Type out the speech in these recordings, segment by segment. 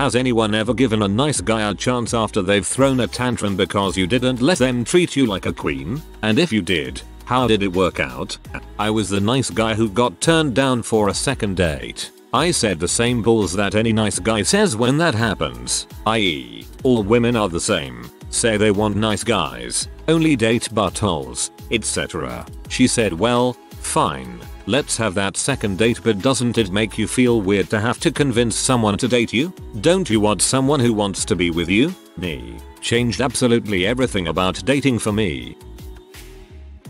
Has anyone ever given a nice guy a chance after they've thrown a tantrum because you didn't let them treat you like a queen? And if you did, how did it work out? I was the nice guy who got turned down for a second date. I said the same bulls that any nice guy says when that happens, i.e., all women are the same, say they want nice guys, only date buttholes, etc. She said well, fine, let's have that second date but doesn't it make you feel weird to have to convince someone to date you? Don't you want someone who wants to be with you? Me. Changed absolutely everything about dating for me.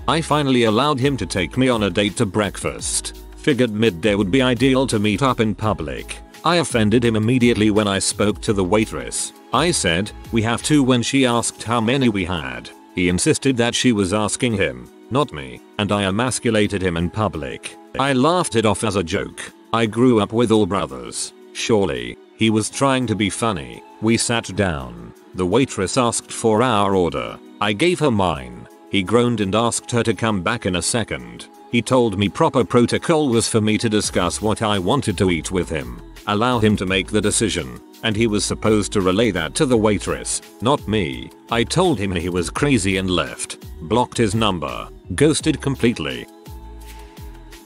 I finally allowed him to take me on a date to breakfast. Figured midday would be ideal to meet up in public. I offended him immediately when I spoke to the waitress. I said, we have two when she asked how many we had. He insisted that she was asking him, not me, and I emasculated him in public. I laughed it off as a joke. I grew up with all brothers. Surely, he was trying to be funny. We sat down. The waitress asked for our order. I gave her mine. He groaned and asked her to come back in a second. He told me proper protocol was for me to discuss what I wanted to eat with him. Allow him to make the decision. And he was supposed to relay that to the waitress, not me. I told him he was crazy and left. Blocked his number. Ghosted completely.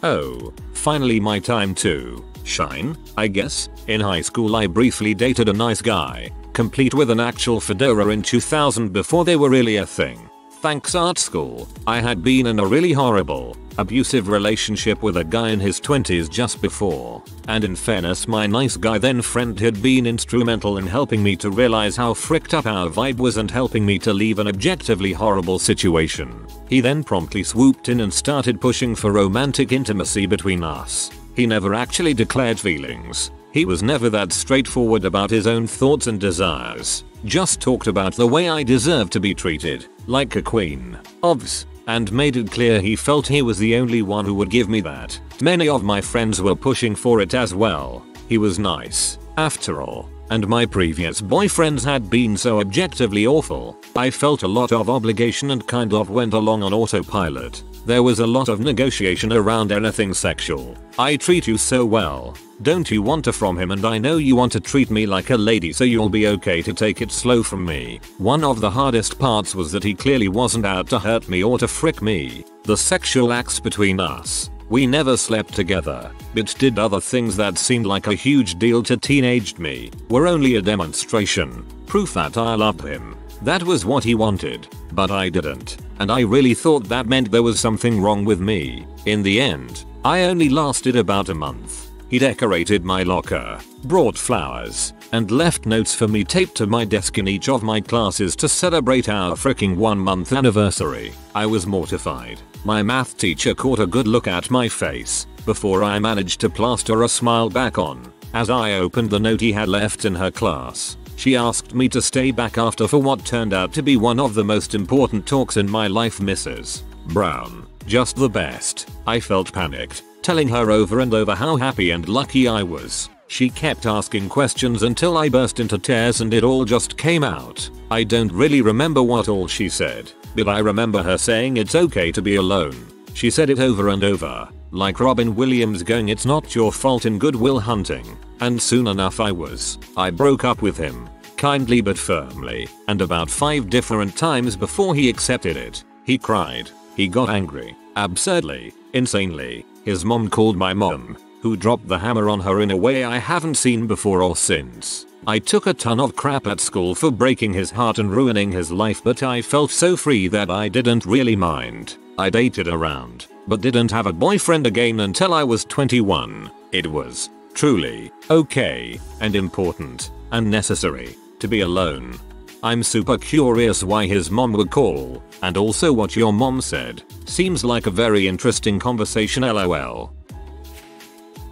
Oh, finally my time to shine, I guess. In high school I briefly dated a nice guy, complete with an actual fedora in 2000 before they were really a thing. Thanks art school, I had been in a really horrible, abusive relationship with a guy in his 20s just before. And in fairness my nice guy then friend had been instrumental in helping me to realize how fricked up our vibe was and helping me to leave an objectively horrible situation. He then promptly swooped in and started pushing for romantic intimacy between us. He never actually declared feelings. He was never that straightforward about his own thoughts and desires. Just talked about the way I deserve to be treated, like a queen. Ovs. And made it clear he felt he was the only one who would give me that. Many of my friends were pushing for it as well. He was nice, after all. And my previous boyfriends had been so objectively awful, I felt a lot of obligation and kind of went along on autopilot. There was a lot of negotiation around anything sexual. I treat you so well. Don't you want to from him and I know you want to treat me like a lady so you'll be okay to take it slow from me. One of the hardest parts was that he clearly wasn't out to hurt me or to frick me. The sexual acts between us. We never slept together, but did other things that seemed like a huge deal to teenaged me, were only a demonstration. Proof that I loved him. That was what he wanted, but I didn't, and I really thought that meant there was something wrong with me. In the end, I only lasted about a month. He decorated my locker, brought flowers, and left notes for me taped to my desk in each of my classes to celebrate our freaking one month anniversary. I was mortified. My math teacher caught a good look at my face before I managed to plaster a smile back on as I opened the note he had left in her class. She asked me to stay back after for what turned out to be one of the most important talks in my life Mrs. Brown. Just the best. I felt panicked, telling her over and over how happy and lucky I was. She kept asking questions until I burst into tears and it all just came out. I don't really remember what all she said, but I remember her saying it's okay to be alone. She said it over and over, like Robin Williams going it's not your fault in Good Will Hunting. And soon enough I was. I broke up with him. Kindly but firmly. And about 5 different times before he accepted it. He cried. He got angry. Absurdly. Insanely. His mom called my mom. Who dropped the hammer on her in a way I haven't seen before or since. I took a ton of crap at school for breaking his heart and ruining his life but I felt so free that I didn't really mind. I dated around, but didn't have a boyfriend again until I was 21. It was truly okay and important and necessary to be alone. I'm super curious why his mom would call and also what your mom said. Seems like a very interesting conversation lol.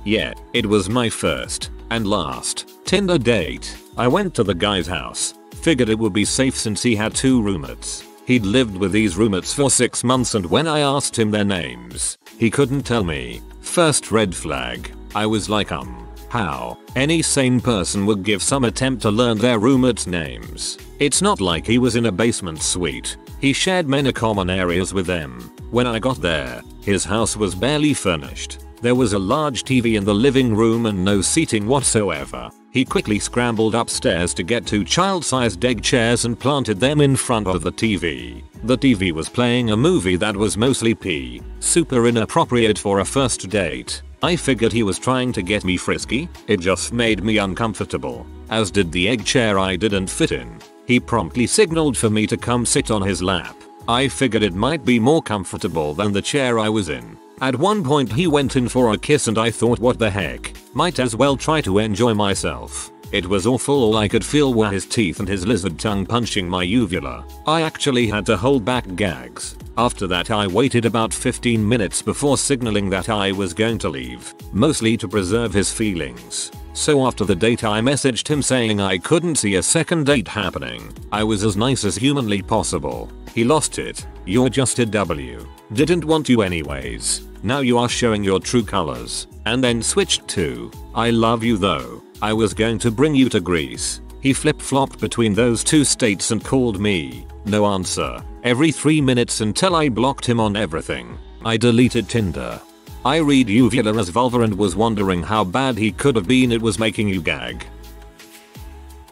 Yeah, it was my first and last Tinder date. I went to the guy's house. Figured it would be safe since he had two roommates. He'd lived with these roommates for 6 months and when I asked him their names, he couldn't tell me. First red flag. I was like um, how? Any sane person would give some attempt to learn their roommates names. It's not like he was in a basement suite. He shared many common areas with them. When I got there, his house was barely furnished. There was a large TV in the living room and no seating whatsoever. He quickly scrambled upstairs to get two child-sized egg chairs and planted them in front of the TV. The TV was playing a movie that was mostly pee, super inappropriate for a first date. I figured he was trying to get me frisky, it just made me uncomfortable, as did the egg chair I didn't fit in. He promptly signaled for me to come sit on his lap. I figured it might be more comfortable than the chair I was in. At one point he went in for a kiss and I thought what the heck, might as well try to enjoy myself. It was awful all I could feel were his teeth and his lizard tongue punching my uvula. I actually had to hold back gags. After that I waited about 15 minutes before signaling that I was going to leave, mostly to preserve his feelings. So after the date I messaged him saying I couldn't see a second date happening. I was as nice as humanly possible. He lost it. You're just a W. Didn't want you anyways. Now you are showing your true colors. And then switched to, I love you though. I was going to bring you to Greece. He flip-flopped between those two states and called me. No answer. Every 3 minutes until I blocked him on everything. I deleted Tinder. I read uvula as vulva and was wondering how bad he could have been it was making you gag.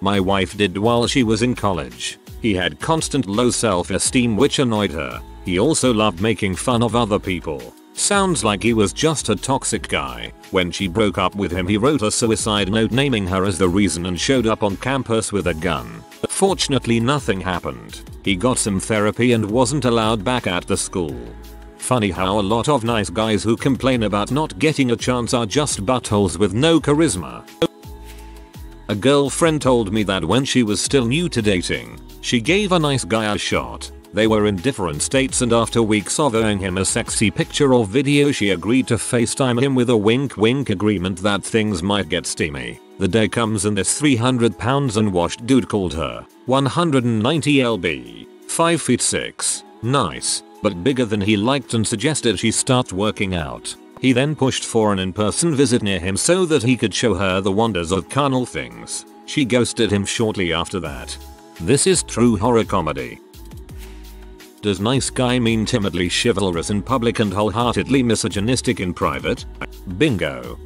My wife did while she was in college. He had constant low self-esteem which annoyed her. He also loved making fun of other people. Sounds like he was just a toxic guy. When she broke up with him he wrote a suicide note naming her as the reason and showed up on campus with a gun. Fortunately nothing happened. He got some therapy and wasn't allowed back at the school. Funny how a lot of nice guys who complain about not getting a chance are just buttholes with no charisma. A girlfriend told me that when she was still new to dating, she gave a nice guy a shot they were in different states and after weeks of owing him a sexy picture or video she agreed to FaceTime him with a wink wink agreement that things might get steamy. The day comes and this 300 pounds unwashed dude called her 190 lb, 5 feet 6, nice, but bigger than he liked and suggested she start working out. He then pushed for an in-person visit near him so that he could show her the wonders of carnal things. She ghosted him shortly after that. This is true horror comedy. Does nice guy mean timidly chivalrous in public and wholeheartedly misogynistic in private? Bingo.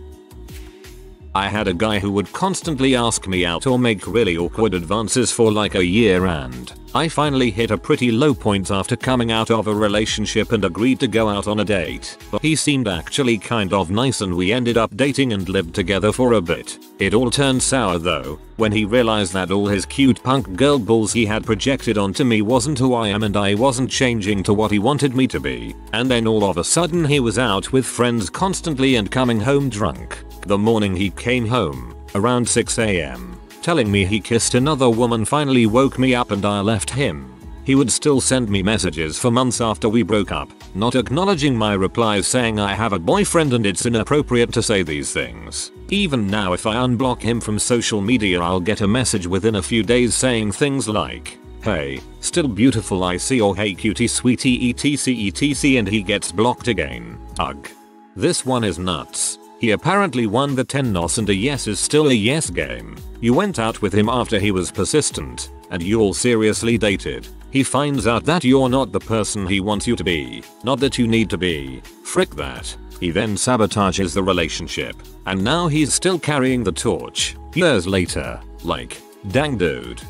I had a guy who would constantly ask me out or make really awkward advances for like a year and I finally hit a pretty low point after coming out of a relationship and agreed to go out on a date. But he seemed actually kind of nice and we ended up dating and lived together for a bit. It all turned sour though, when he realized that all his cute punk girl balls he had projected onto me wasn't who I am and I wasn't changing to what he wanted me to be. And then all of a sudden he was out with friends constantly and coming home drunk. The morning he came home, around 6am, telling me he kissed another woman finally woke me up and I left him. He would still send me messages for months after we broke up, not acknowledging my replies saying I have a boyfriend and it's inappropriate to say these things. Even now if I unblock him from social media I'll get a message within a few days saying things like, Hey, still beautiful I see or hey cutie sweetie etc etc and he gets blocked again. Ugh. This one is nuts. He apparently won the 10 nos and a yes is still a yes game. You went out with him after he was persistent, and you all seriously dated. He finds out that you're not the person he wants you to be, not that you need to be. Frick that. He then sabotages the relationship, and now he's still carrying the torch. Years later, like, dang dude.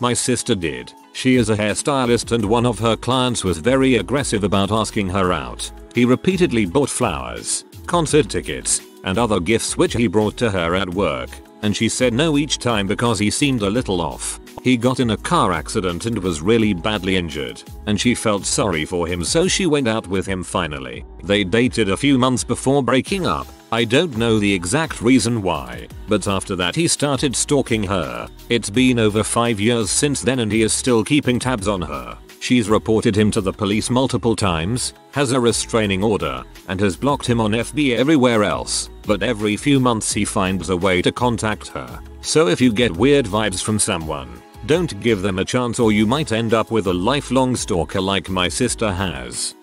My sister did. She is a hairstylist and one of her clients was very aggressive about asking her out. He repeatedly bought flowers, concert tickets, and other gifts which he brought to her at work, and she said no each time because he seemed a little off. He got in a car accident and was really badly injured, and she felt sorry for him so she went out with him finally. They dated a few months before breaking up. I don't know the exact reason why, but after that he started stalking her. It's been over 5 years since then and he is still keeping tabs on her. She's reported him to the police multiple times, has a restraining order, and has blocked him on FB everywhere else, but every few months he finds a way to contact her. So if you get weird vibes from someone, don't give them a chance or you might end up with a lifelong stalker like my sister has.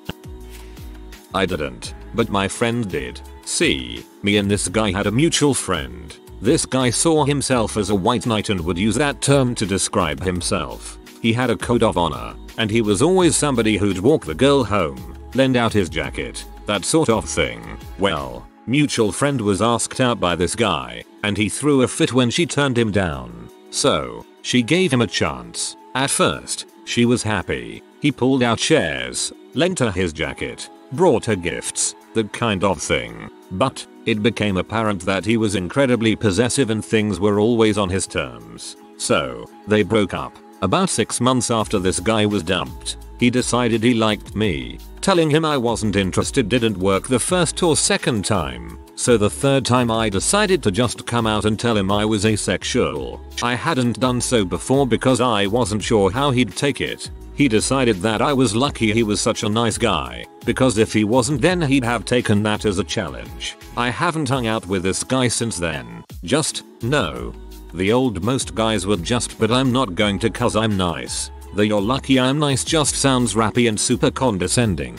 I didn't, but my friend did. See, me and this guy had a mutual friend. This guy saw himself as a white knight and would use that term to describe himself. He had a code of honor, and he was always somebody who'd walk the girl home, lend out his jacket, that sort of thing. Well, mutual friend was asked out by this guy, and he threw a fit when she turned him down. So, she gave him a chance. At first, she was happy. He pulled out chairs, lent her his jacket, brought her gifts, that kind of thing. But, it became apparent that he was incredibly possessive and things were always on his terms. So, they broke up. About 6 months after this guy was dumped, he decided he liked me. Telling him I wasn't interested didn't work the first or second time. So the third time I decided to just come out and tell him I was asexual. I hadn't done so before because I wasn't sure how he'd take it. He decided that I was lucky he was such a nice guy, because if he wasn't then he'd have taken that as a challenge. I haven't hung out with this guy since then. Just, no. The old most guys would just but I'm not going to cause I'm nice. The you're lucky I'm nice just sounds rappy and super condescending.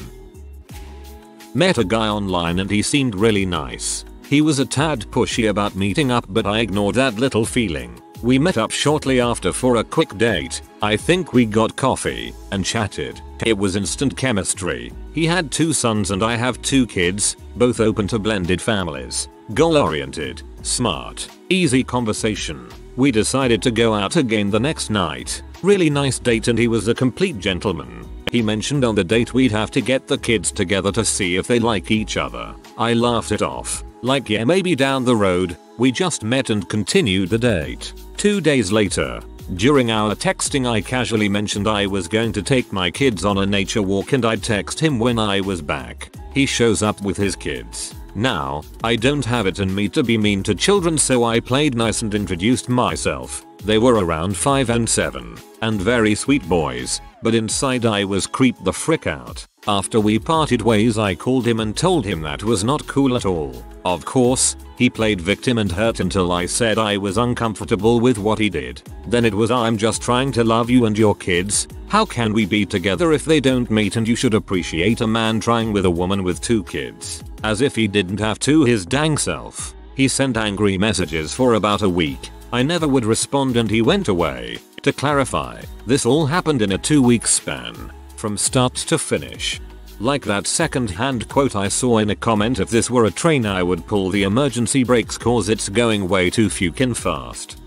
Met a guy online and he seemed really nice. He was a tad pushy about meeting up but I ignored that little feeling. We met up shortly after for a quick date. I think we got coffee and chatted. It was instant chemistry. He had two sons and I have two kids, both open to blended families. Goal oriented, smart, easy conversation. We decided to go out again the next night. Really nice date and he was a complete gentleman. He mentioned on the date we'd have to get the kids together to see if they like each other. I laughed it off. Like yeah maybe down the road, we just met and continued the date. Two days later, during our texting I casually mentioned I was going to take my kids on a nature walk and I'd text him when I was back. He shows up with his kids. Now, I don't have it in me to be mean to children so I played nice and introduced myself. They were around 5 and 7, and very sweet boys, but inside I was creeped the frick out. After we parted ways I called him and told him that was not cool at all. Of course, he played victim and hurt until I said I was uncomfortable with what he did. Then it was I'm just trying to love you and your kids. How can we be together if they don't meet and you should appreciate a man trying with a woman with two kids. As if he didn't have to his dang self. He sent angry messages for about a week. I never would respond and he went away. To clarify, this all happened in a two week span. From start to finish. Like that second hand quote I saw in a comment if this were a train I would pull the emergency brakes cause it's going way too fucking fast.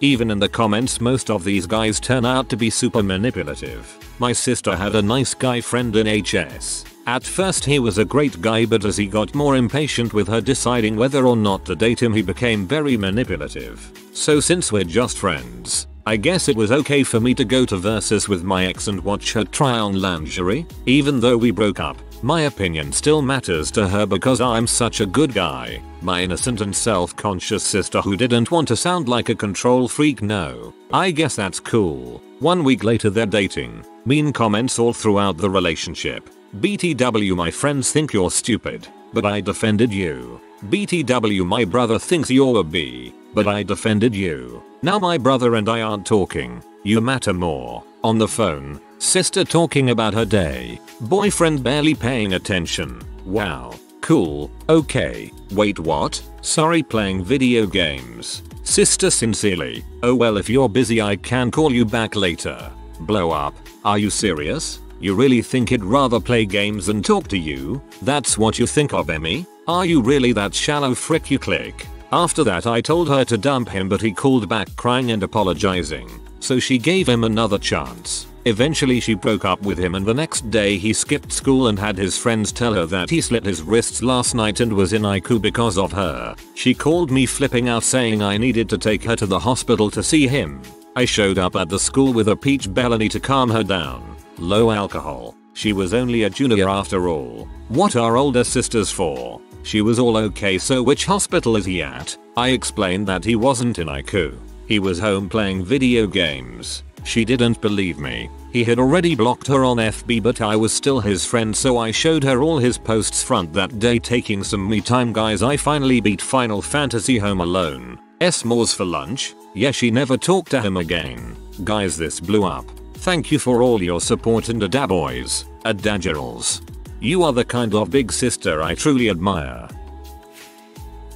Even in the comments most of these guys turn out to be super manipulative. My sister had a nice guy friend in HS. At first he was a great guy but as he got more impatient with her deciding whether or not to date him he became very manipulative. So since we're just friends, I guess it was okay for me to go to Versus with my ex and watch her try on lingerie. Even though we broke up, my opinion still matters to her because I'm such a good guy. My innocent and self-conscious sister who didn't want to sound like a control freak no. I guess that's cool. One week later they're dating. Mean comments all throughout the relationship. BTW my friends think you're stupid, but I defended you. BTW my brother thinks you're a B, but I defended you. Now my brother and I aren't talking. You matter more. On the phone, sister talking about her day. Boyfriend barely paying attention. Wow. Cool. Okay. Wait what? Sorry playing video games. Sister sincerely. Oh well if you're busy I can call you back later. Blow up. Are you serious? You really think he'd rather play games than talk to you? That's what you think of Emmy? Are you really that shallow frick you click? After that I told her to dump him but he called back crying and apologizing. So she gave him another chance. Eventually she broke up with him and the next day he skipped school and had his friends tell her that he slit his wrists last night and was in ICU because of her. She called me flipping out saying I needed to take her to the hospital to see him. I showed up at the school with a peach Bellini to calm her down. Low alcohol. She was only a junior after all. What are older sisters for? She was all okay so which hospital is he at? I explained that he wasn't in ICU. He was home playing video games. She didn't believe me. He had already blocked her on FB but I was still his friend so I showed her all his posts front that day taking some me time guys I finally beat Final Fantasy Home Alone. S-Mores for lunch? Yeah she never talked to him again. Guys this blew up. Thank you for all your support and ada boys, adagirls. You are the kind of big sister I truly admire.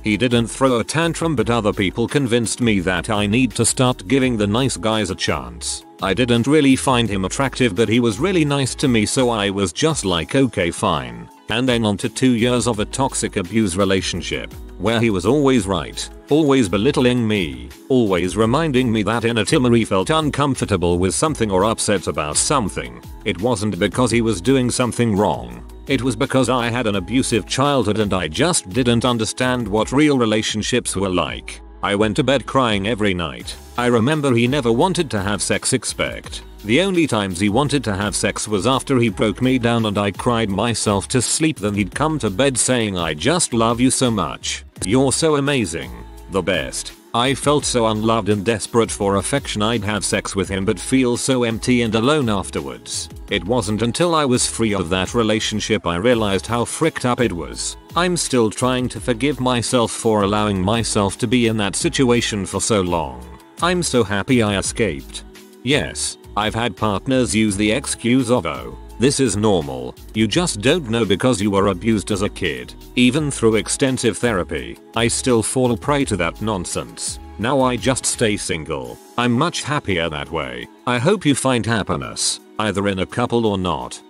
He didn't throw a tantrum but other people convinced me that I need to start giving the nice guys a chance. I didn't really find him attractive but he was really nice to me so I was just like okay fine. And then on to 2 years of a toxic abuse relationship, where he was always right, always belittling me, always reminding me that in a Tillery felt uncomfortable with something or upset about something. It wasn't because he was doing something wrong. It was because I had an abusive childhood and I just didn't understand what real relationships were like. I went to bed crying every night. I remember he never wanted to have sex expect. The only times he wanted to have sex was after he broke me down and I cried myself to sleep then he'd come to bed saying I just love you so much. You're so amazing. The best. I felt so unloved and desperate for affection I'd have sex with him but feel so empty and alone afterwards. It wasn't until I was free of that relationship I realized how fricked up it was. I'm still trying to forgive myself for allowing myself to be in that situation for so long. I'm so happy I escaped. Yes, I've had partners use the excuse of oh, this is normal, you just don't know because you were abused as a kid. Even through extensive therapy, I still fall prey to that nonsense. Now I just stay single. I'm much happier that way. I hope you find happiness, either in a couple or not.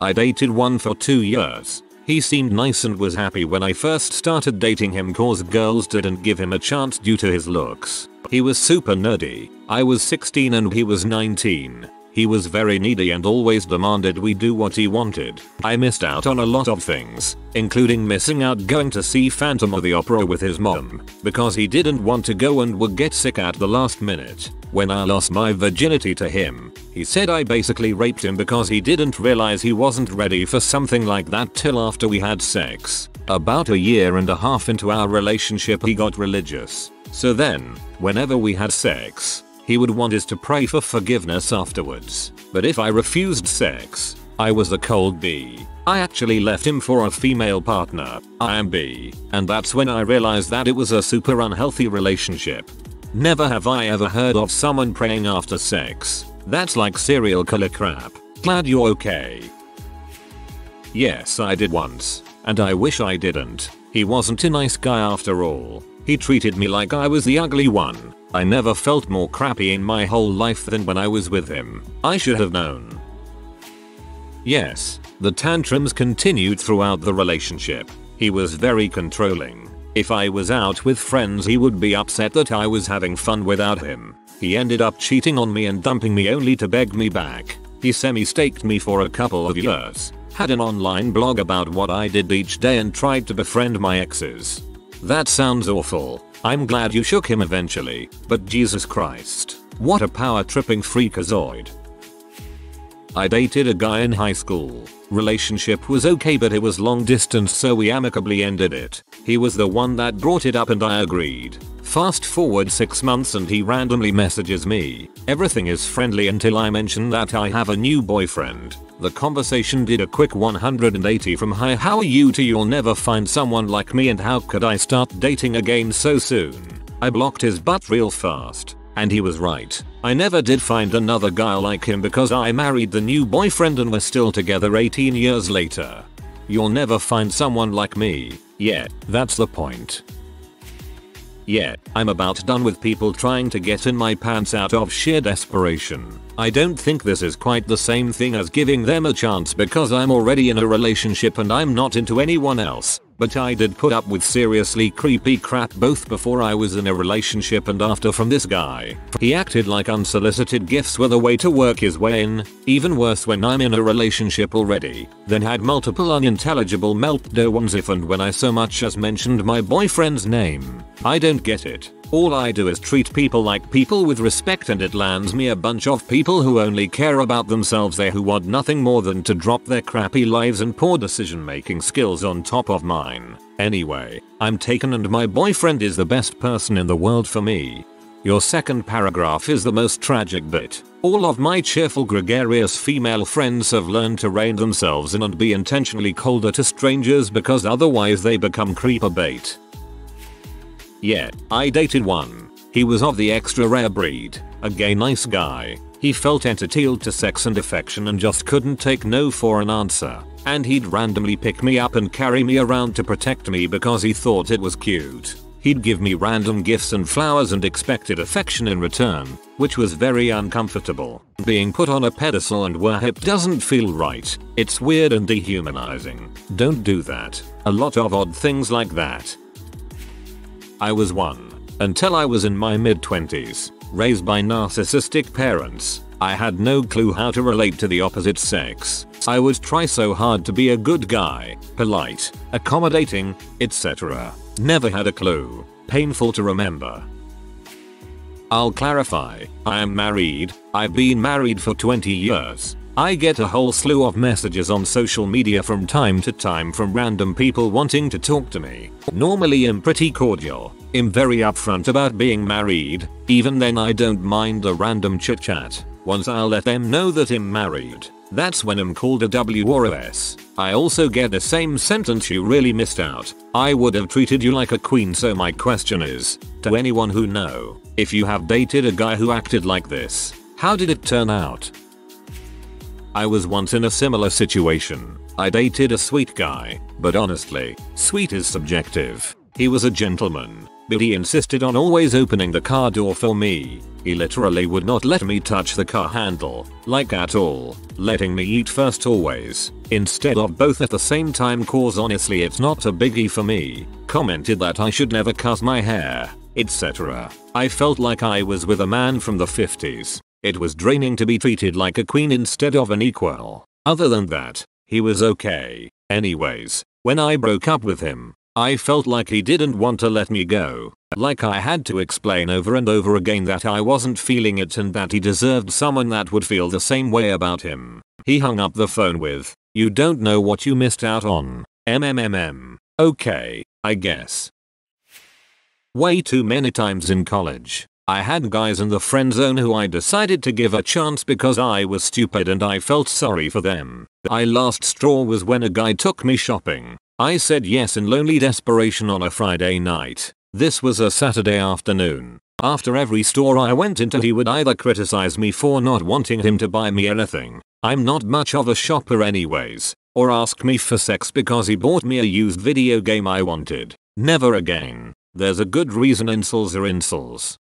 I dated one for 2 years. He seemed nice and was happy when I first started dating him cause girls didn't give him a chance due to his looks. He was super nerdy. I was 16 and he was 19. He was very needy and always demanded we do what he wanted. I missed out on a lot of things, including missing out going to see Phantom of the Opera with his mom, because he didn't want to go and would get sick at the last minute. When I lost my virginity to him, he said I basically raped him because he didn't realize he wasn't ready for something like that till after we had sex. About a year and a half into our relationship he got religious. So then, whenever we had sex, he would want us to pray for forgiveness afterwards. But if I refused sex, I was a cold B. I actually left him for a female partner, I am B, and that's when I realized that it was a super unhealthy relationship. Never have I ever heard of someone praying after sex. That's like serial killer crap. Glad you're okay. Yes I did once. And I wish I didn't. He wasn't a nice guy after all. He treated me like I was the ugly one. I never felt more crappy in my whole life than when I was with him. I should have known. Yes, the tantrums continued throughout the relationship. He was very controlling. If I was out with friends he would be upset that I was having fun without him. He ended up cheating on me and dumping me only to beg me back. He semi-staked me for a couple of years. Had an online blog about what I did each day and tried to befriend my exes. That sounds awful. I'm glad you shook him eventually, but Jesus Christ. What a power tripping freakazoid. I dated a guy in high school. Relationship was okay but it was long distance so we amicably ended it. He was the one that brought it up and I agreed. Fast forward 6 months and he randomly messages me. Everything is friendly until I mention that I have a new boyfriend. The conversation did a quick 180 from hi how are you to you'll never find someone like me and how could I start dating again so soon. I blocked his butt real fast. And he was right. I never did find another guy like him because I married the new boyfriend and we're still together 18 years later. You'll never find someone like me. Yeah, that's the point. Yeah, I'm about done with people trying to get in my pants out of sheer desperation. I don't think this is quite the same thing as giving them a chance because I'm already in a relationship and I'm not into anyone else. But I did put up with seriously creepy crap both before I was in a relationship and after from this guy. He acted like unsolicited gifts were the way to work his way in, even worse when I'm in a relationship already, then had multiple unintelligible meltdowns if and when I so much as mentioned my boyfriend's name. I don't get it. All I do is treat people like people with respect and it lands me a bunch of people who only care about themselves there who want nothing more than to drop their crappy lives and poor decision making skills on top of mine. Anyway, I'm taken and my boyfriend is the best person in the world for me. Your second paragraph is the most tragic bit. All of my cheerful gregarious female friends have learned to rein themselves in and be intentionally colder to strangers because otherwise they become creeper bait. Yeah, I dated one. He was of the extra rare breed, a gay nice guy. He felt entitled to sex and affection and just couldn't take no for an answer. And he'd randomly pick me up and carry me around to protect me because he thought it was cute. He'd give me random gifts and flowers and expected affection in return, which was very uncomfortable. Being put on a pedestal and worshipped doesn't feel right. It's weird and dehumanizing. Don't do that. A lot of odd things like that. I was one. Until I was in my mid 20s. Raised by narcissistic parents. I had no clue how to relate to the opposite sex. I would try so hard to be a good guy, polite, accommodating, etc. Never had a clue. Painful to remember. I'll clarify, I am married, I've been married for 20 years. I get a whole slew of messages on social media from time to time from random people wanting to talk to me. Normally I'm pretty cordial, I'm very upfront about being married, even then I don't mind the random chit chat. Once I'll let them know that I'm married, that's when I'm called a W or a S. I also get the same sentence you really missed out. I would have treated you like a queen so my question is, to anyone who know, if you have dated a guy who acted like this, how did it turn out? I was once in a similar situation. I dated a sweet guy, but honestly, sweet is subjective. He was a gentleman, but he insisted on always opening the car door for me. He literally would not let me touch the car handle, like at all, letting me eat first always, instead of both at the same time cause honestly it's not a biggie for me, commented that I should never cut my hair, etc. I felt like I was with a man from the 50s. It was draining to be treated like a queen instead of an equal. Other than that, he was okay. Anyways, when I broke up with him, I felt like he didn't want to let me go. Like I had to explain over and over again that I wasn't feeling it and that he deserved someone that would feel the same way about him. He hung up the phone with, you don't know what you missed out on. MMMM. Okay, I guess. Way too many times in college. I had guys in the friend zone who I decided to give a chance because I was stupid and I felt sorry for them. My last straw was when a guy took me shopping. I said yes in lonely desperation on a Friday night. This was a Saturday afternoon. After every store I went into he would either criticize me for not wanting him to buy me anything, I'm not much of a shopper anyways, or ask me for sex because he bought me a used video game I wanted. Never again. There's a good reason incels are incels.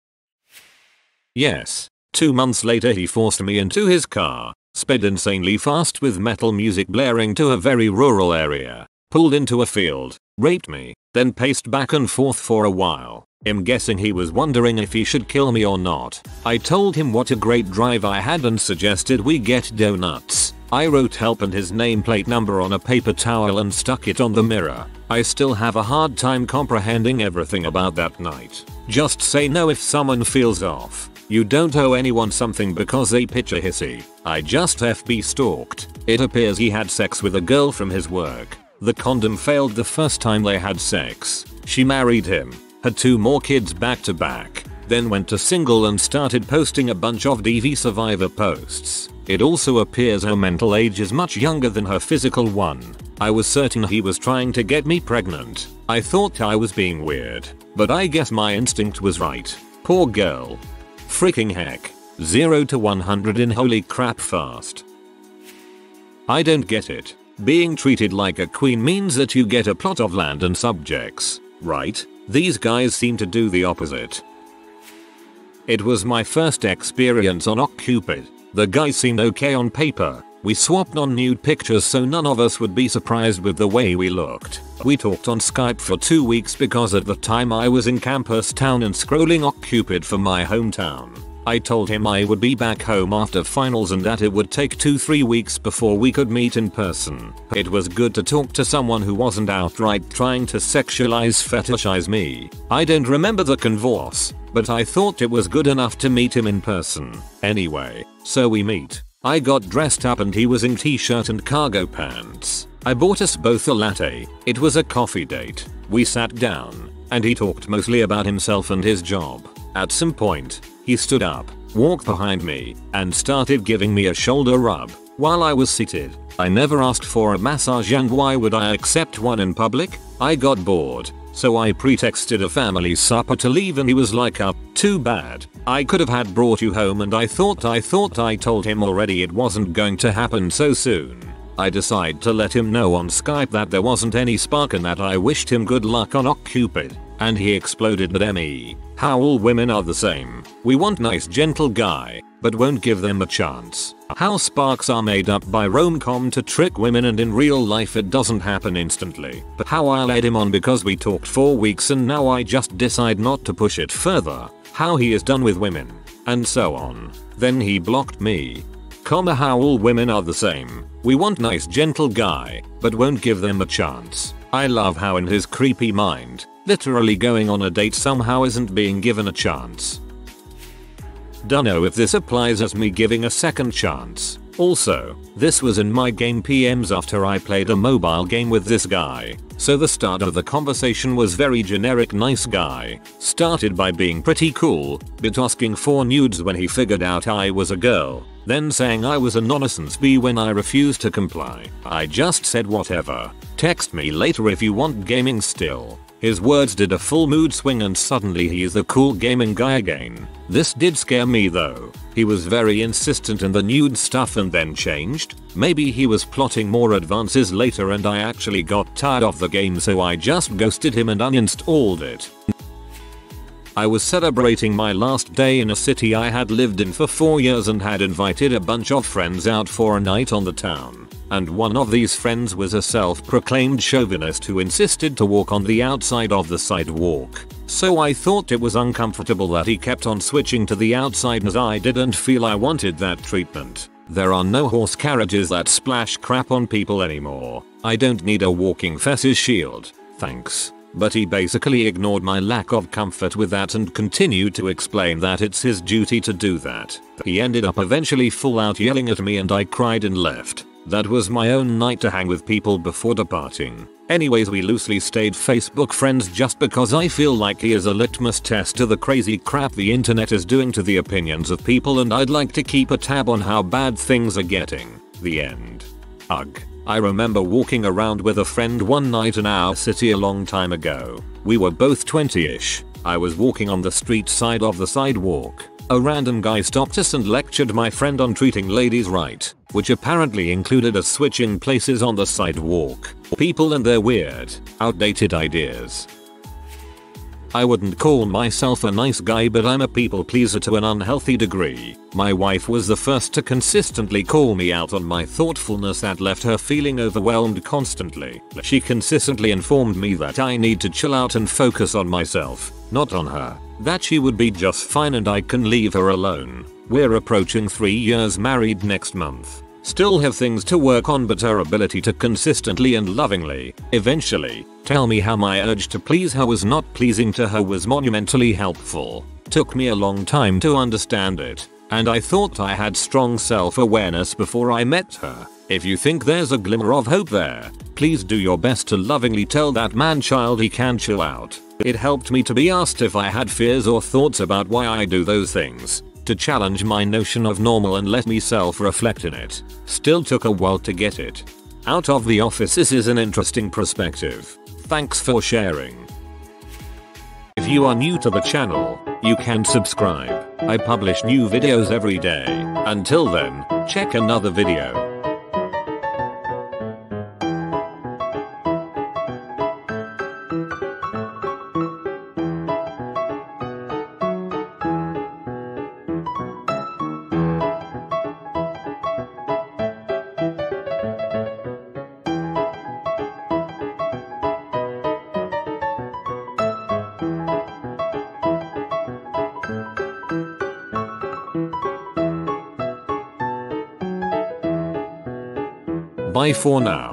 Yes. Two months later he forced me into his car, sped insanely fast with metal music blaring to a very rural area, pulled into a field, raped me, then paced back and forth for a while. I'm guessing he was wondering if he should kill me or not. I told him what a great drive I had and suggested we get donuts. I wrote help and his nameplate number on a paper towel and stuck it on the mirror. I still have a hard time comprehending everything about that night. Just say no if someone feels off. You don't owe anyone something because they pitch a hissy. I just FB stalked. It appears he had sex with a girl from his work. The condom failed the first time they had sex. She married him, had two more kids back to back, then went to single and started posting a bunch of DV survivor posts. It also appears her mental age is much younger than her physical one. I was certain he was trying to get me pregnant. I thought I was being weird, but I guess my instinct was right. Poor girl. Freaking heck. 0 to 100 in holy crap fast. I don't get it. Being treated like a queen means that you get a plot of land and subjects, right? These guys seem to do the opposite. It was my first experience on OkCupid. The guy seemed okay on paper. We swapped on nude pictures so none of us would be surprised with the way we looked. We talked on Skype for two weeks because at the time I was in campus town and scrolling OkCupid for my hometown. I told him I would be back home after finals and that it would take 2-3 weeks before we could meet in person. It was good to talk to someone who wasn't outright trying to sexualize fetishize me. I don't remember the converse, but I thought it was good enough to meet him in person. Anyway, so we meet. I got dressed up and he was in t-shirt and cargo pants. I bought us both a latte. It was a coffee date. We sat down, and he talked mostly about himself and his job. At some point, he stood up, walked behind me, and started giving me a shoulder rub while I was seated. I never asked for a massage and why would I accept one in public? I got bored, so I pretexted a family supper to leave and he was like up, too bad. I could have had brought you home and I thought I thought I told him already it wasn't going to happen so soon. I decide to let him know on Skype that there wasn't any spark and that I wished him good luck on OkCupid. And he exploded at me. How all women are the same. We want nice gentle guy, but won't give them a chance. How sparks are made up by rom-com to trick women and in real life it doesn't happen instantly. But how I led him on because we talked 4 weeks and now I just decide not to push it further. How he is done with women. And so on. Then he blocked me. Comma how all women are the same. We want nice gentle guy, but won't give them a chance. I love how in his creepy mind, literally going on a date somehow isn't being given a chance. Dunno if this applies as me giving a second chance. Also, this was in my game PMs after I played a mobile game with this guy, so the start of the conversation was very generic nice guy. Started by being pretty cool, but asking for nudes when he figured out I was a girl, then saying I was a nonsense B when I refused to comply. I just said whatever. Text me later if you want gaming still. His words did a full mood swing and suddenly he is the cool gaming guy again. This did scare me though. He was very insistent in the nude stuff and then changed. Maybe he was plotting more advances later and I actually got tired of the game so I just ghosted him and uninstalled it. I was celebrating my last day in a city I had lived in for 4 years and had invited a bunch of friends out for a night on the town. And one of these friends was a self-proclaimed chauvinist who insisted to walk on the outside of the sidewalk. So I thought it was uncomfortable that he kept on switching to the outside as I didn't feel I wanted that treatment. There are no horse carriages that splash crap on people anymore. I don't need a walking feces shield. Thanks. But he basically ignored my lack of comfort with that and continued to explain that it's his duty to do that. He ended up eventually full out yelling at me and I cried and left. That was my own night to hang with people before departing. Anyways we loosely stayed Facebook friends just because I feel like he is a litmus test to the crazy crap the internet is doing to the opinions of people and I'd like to keep a tab on how bad things are getting. The end. Ugh. I remember walking around with a friend one night in our city a long time ago. We were both 20ish. I was walking on the street side of the sidewalk. A random guy stopped us and lectured my friend on treating ladies right, which apparently included us switching places on the sidewalk. People and their weird, outdated ideas. I wouldn't call myself a nice guy but I'm a people pleaser to an unhealthy degree. My wife was the first to consistently call me out on my thoughtfulness that left her feeling overwhelmed constantly. She consistently informed me that I need to chill out and focus on myself, not on her. That she would be just fine and I can leave her alone. We're approaching 3 years married next month. Still have things to work on but her ability to consistently and lovingly, eventually, tell me how my urge to please her was not pleasing to her was monumentally helpful. Took me a long time to understand it, and I thought I had strong self-awareness before I met her. If you think there's a glimmer of hope there, please do your best to lovingly tell that man child he can chill out. It helped me to be asked if I had fears or thoughts about why I do those things to challenge my notion of normal and let me self-reflect in it. Still took a while to get it. Out of the office this is an interesting perspective. Thanks for sharing. If you are new to the channel, you can subscribe. I publish new videos every day. Until then, check another video. Bye for now.